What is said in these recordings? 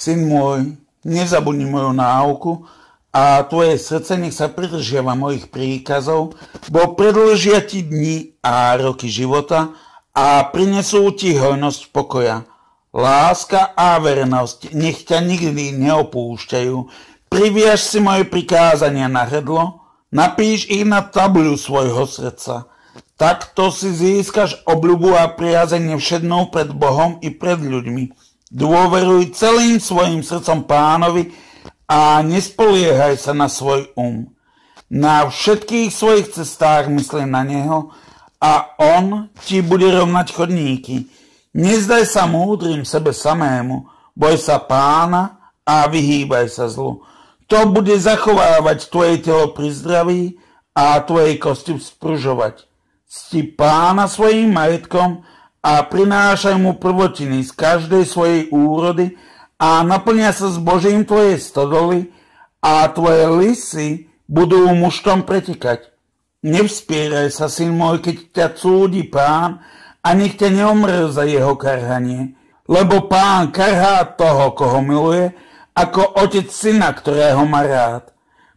Syn môj, nezabudni moju náuku a tvoje srdce nech sa pridržiava mojich príkazov, bo predlžia ti dni a roky života a prinesú ti hojnosť pokoja. Láska a vernosť nech ťa nikdy neopúšťajú. Priviaž si moje prikázania na hrdlo, napíš ich na tabuľu svojho srdca. Takto si získaš obľubu a priazenie všednou pred Bohom i pred ľuďmi. Dôveruj celým svojim srdcom pánovi a nespoliehaj sa na svoj um. Na všetkých svojich cestách mysli na neho a on ti bude rovnať chodníky. Nezdaj sa múdrym sebe samému, boj sa pána a vyhýbaj sa zlu. To bude zachovávať tvoje telo pri zdraví a tvoje kosti spružovať. Sti pána svojim majetkom a prinášaj mu prvotiny z každej svojej úrody a naplnia sa s Božím tvoje stodoly a tvoje lisy budú muštom pretekať. Nevspieraj sa, syn môj, keď ťa súdi pán a nech ťa za jeho karhanie, lebo pán karhá toho, koho miluje, ako otec syna, ktorého má rád.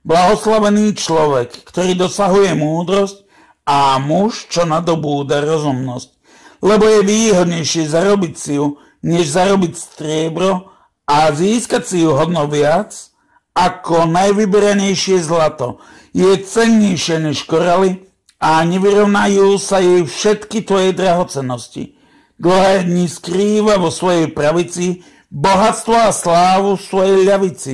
Blahoslavený človek, ktorý dosahuje múdrosť a muž, čo nadobúda rozumnosť lebo je výhodnejšie zarobiť si ju, než zarobiť striebro a získať si ju hodno viac ako najvyberanejšie zlato. Je cennejšie než koraly a nevyrovnajú sa jej všetky tvoje drahocenosti. Dlhé dni skrýva vo svojej pravici bohatstvo a slávu v svojej ľavici.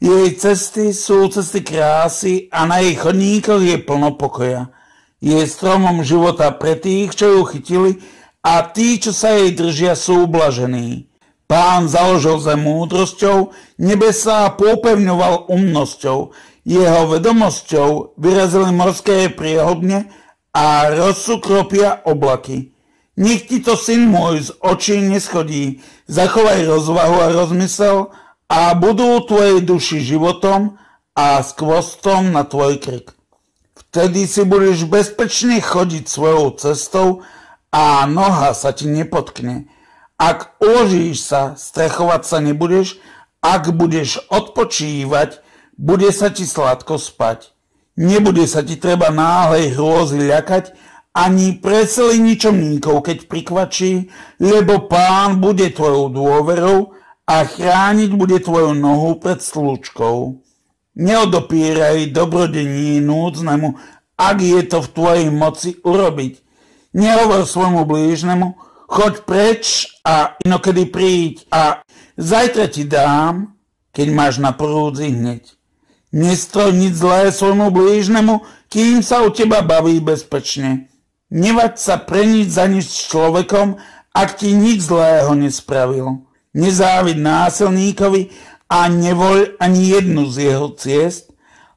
Jej cesty sú cesty krásy a na jej chodníkoch je plno pokoja. Je stromom života pre tých, čo ju chytili a tí, čo sa jej držia, sú ublažení. Pán založil zem múdrosťou, nebesa a popevňoval umnosťou. Jeho vedomosťou vyrazili morské priehodne a rozsukropia oblaky. Nech ti to, syn môj, z očí neschodí, zachovaj rozvahu a rozmysel a budú tvojej duši životom a skvostom na tvoj krk. Vtedy si budeš bezpečne chodiť svojou cestou a noha sa ti nepotkne. Ak uložíš sa, strechovať sa nebudeš, ak budeš odpočívať, bude sa ti sladko spať. Nebude sa ti treba náhlej hrôzy ľakať, ani preseli ničomníkov, keď prikvačí, lebo pán bude tvojou dôverou a chrániť bude tvoju nohu pred slúčkou. Neodopíraj dobrodení núdznemu, ak je to v tvojej moci urobiť – Nehovor svojmu blížnemu, choď preč a inokedy príď a zajtra ti dám, keď máš na prúdzi hneď. Nestroj nič zlé svojmu blížnemu, kým sa u teba baví bezpečne. Nevať sa pre nič za nič s človekom, ak ti nič zlého nespravil. Nezávid násilníkovi a nevoľ ani jednu z jeho ciest,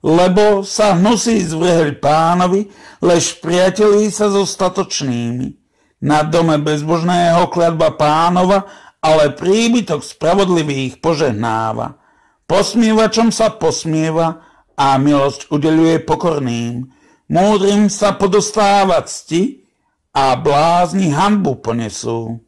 lebo sa hnusí zvrheľ pánovi, lež priatelí sa so statočnými. Na dome bezbožného kladba pánova, ale príbytok spravodlivých požehnáva. Posmievačom sa posmieva a milosť udeluje pokorným. Múdrym sa podostáva cti a blázni hanbu ponesú.